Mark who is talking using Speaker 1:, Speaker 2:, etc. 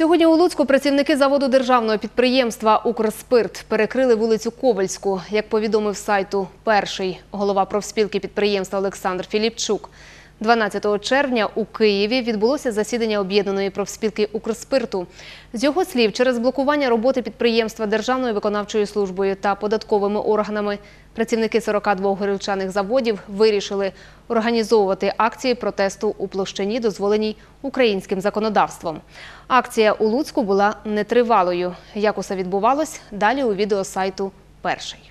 Speaker 1: Сьогодні у Луцьку працівники заводу державного підприємства «Укрспирт» перекрили вулицю Ковальську. Як повідомив сайту «Перший» голова профспілки підприємства Олександр Філіпчук. 12 червня у Києві відбулося засідання об'єднаної профспілки «Укрспирту». З його слів, через блокування роботи підприємства Державною виконавчою службою та податковими органами працівники 42 горілчаних заводів вирішили організовувати акції протесту у площині, дозволеній українським законодавством. Акція у Луцьку була нетривалою. Як усе відбувалось, далі у відео сайту «Перший».